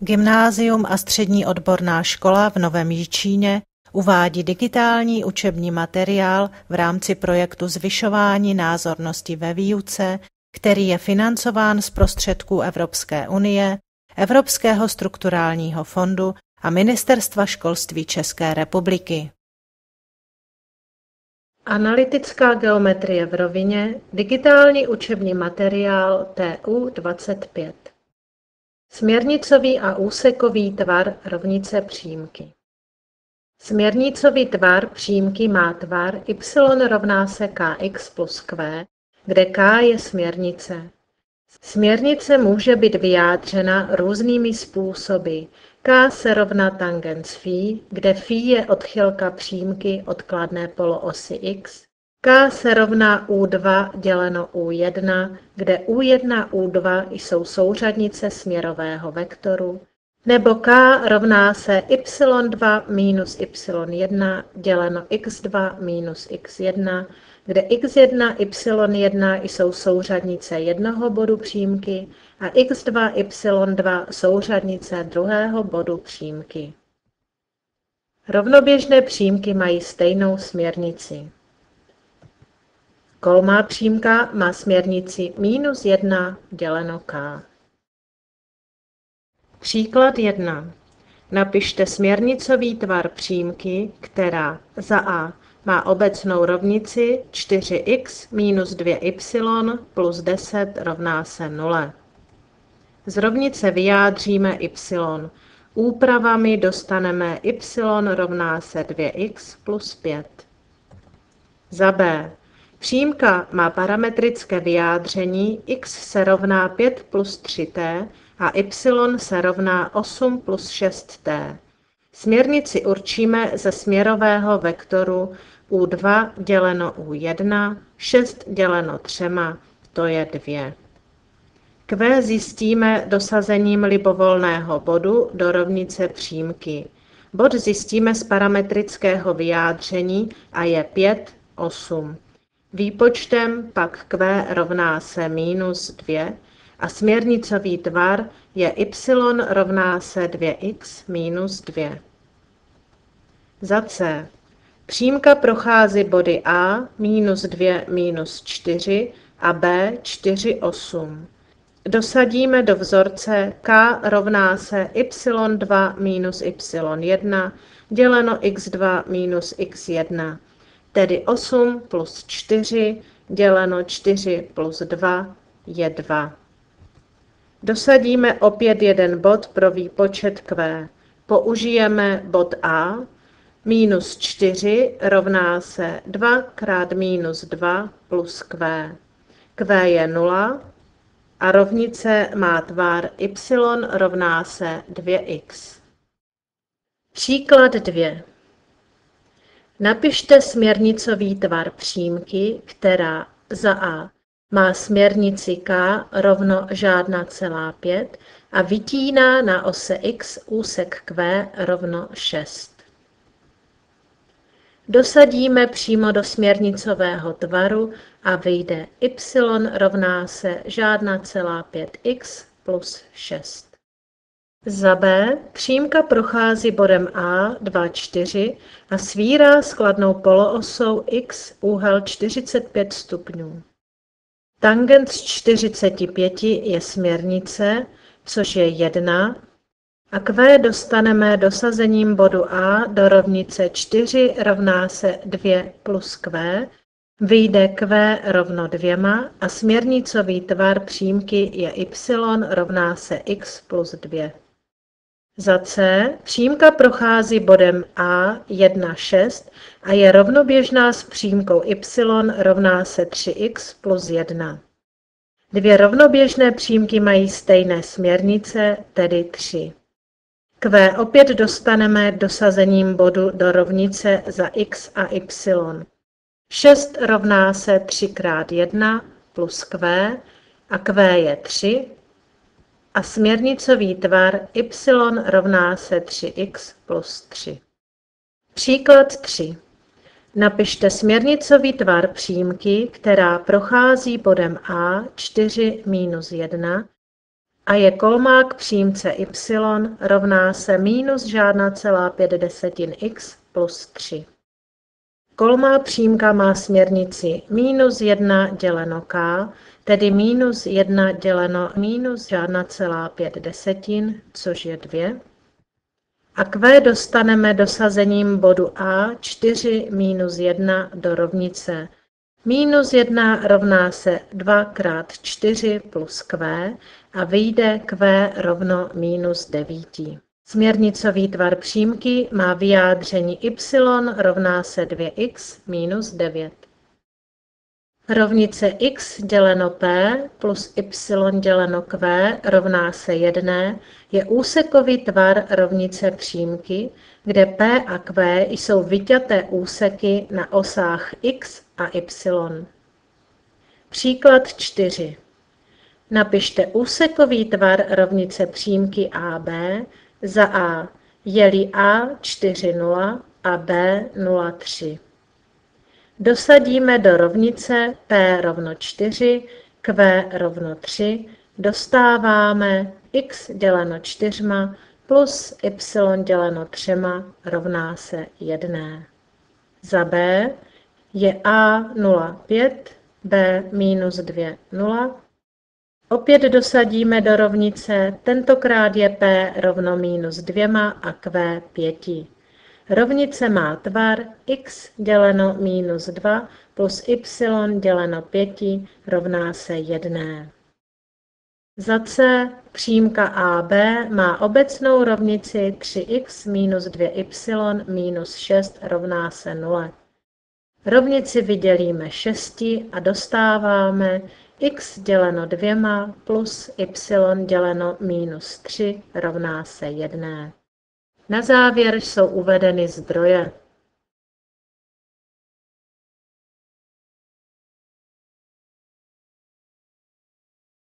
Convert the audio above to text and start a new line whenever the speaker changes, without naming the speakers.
Gymnázium a střední odborná škola v Novém Jičíně uvádí digitální učební materiál v rámci projektu Zvyšování názornosti ve výuce, který je financován z prostředků Evropské unie, Evropského strukturálního fondu a Ministerstva školství České republiky. Analytická geometrie v rovině, digitální učební materiál TU 25. Směrnicový a úsekový tvar rovnice přímky. Směrnicový tvar přímky má tvar y rovná se kx plus q, kde k je směrnice. Směrnice může být vyjádřena různými způsoby. K se rovná tangens phi, kde phi je odchylka přímky od kladné poloosy x, K se rovná U2 děleno U1, kde U1 U2 jsou souřadnice směrového vektoru, nebo K rovná se y2 minus y1 děleno x2 minus x1, kde x1, y1 jsou souřadnice jednoho bodu přímky a x2, y2 souřadnice druhého bodu přímky. Rovnoběžné přímky mají stejnou směrnici. Kolmá přímka má směrnici minus 1 děleno k. Příklad 1. Napište směrnicový tvar přímky, která za a má obecnou rovnici 4x minus 2y plus 10 rovná se 0. Z rovnice vyjádříme y. Úpravami dostaneme y rovná se 2x plus 5. Za b. Přímka má parametrické vyjádření x se rovná 5 plus 3t a y se rovná 8 plus 6t. Směrnici určíme ze směrového vektoru u2 děleno u1, 6 děleno 3, to je 2. Q zjistíme dosazením libovolného bodu do rovnice přímky. Bod zjistíme z parametrického vyjádření a je 5, 8. Výpočtem pak Q rovná se minus 2 a směrnicový tvar je y rovná se 2x minus 2. Za C. Přímka prochází body A minus 2 minus 4 a B 4 8. Dosadíme do vzorce k rovná se y2 minus y1 děleno x2 minus x1, tedy 8 plus 4 děleno 4 plus 2 je 2. Dosadíme opět jeden bod pro výpočet Q. Použijeme bod A. Minus 4 rovná se 2 krát minus 2 plus Q. Q je 0 a rovnice má tvar y rovná se 2x. Příklad 2. Napište směrnicový tvar přímky, která za a má směrnici k rovno žádná celá 5 a vytíná na ose x úsek q rovno 6. Dosadíme přímo do směrnicového tvaru a vyjde y rovná se žádná celá 5x plus 6. Za B přímka prochází bodem A 2, 4 a svírá skladnou poloosou x úhel 45 stupňů. Tangent z 45 je směrnice, což je 1, a Q dostaneme dosazením bodu A do rovnice 4 rovná se 2 plus Q, vyjde Q rovno 2 a směrnicový tvar přímky je y rovná se x plus 2. Za C přímka prochází bodem A 1, 6 a je rovnoběžná s přímkou y rovná se 3x plus 1. Dvě rovnoběžné přímky mají stejné směrnice, tedy 3. Q opět dostaneme dosazením bodu do rovnice za x a y. 6 rovná se 3 krát 1 plus Q a Q je 3 a směrnicový tvar y rovná se 3x plus 3. Příklad 3. Napište směrnicový tvar přímky, která prochází bodem A 4 minus 1 a je kolmák přímce y rovná se minus žádná celá 5 desetin x plus 3. Kolmá přímka má směrnici minus 1 děleno k, tedy minus 1 děleno minus žádná celá 5 desetin, což je 2. A Q dostaneme dosazením bodu A 4 minus 1 do rovnice. Minus 1 rovná se 2 krát 4 plus Q a vyjde Q rovno minus 9. Směrnicový tvar přímky má vyjádření y rovná se 2x minus 9. Rovnice x děleno p plus y děleno q rovná se 1 je úsekový tvar rovnice přímky, kde p a q jsou vyťaté úseky na osách x a y. Příklad 4. Napište úsekový tvar rovnice přímky AB za A je-li A 4,0 a B 0,3. Dosadíme do rovnice P rovno 4, Q rovno 3, dostáváme x děleno 4 plus y děleno 3 rovná se 1. Za B je A 0,5, B minus 2, 0. Opět dosadíme do rovnice, tentokrát je P rovno minus 2 a Q 5. Rovnice má tvar x děleno minus 2 plus y děleno 5 rovná se 1. Za C přímka AB má obecnou rovnici 3x minus 2y minus 6 rovná se 0. Rovnici vydělíme 6 a dostáváme x děleno 2 plus y děleno minus 3 rovná se 1. Na závěr jsou uvedeny zdroje.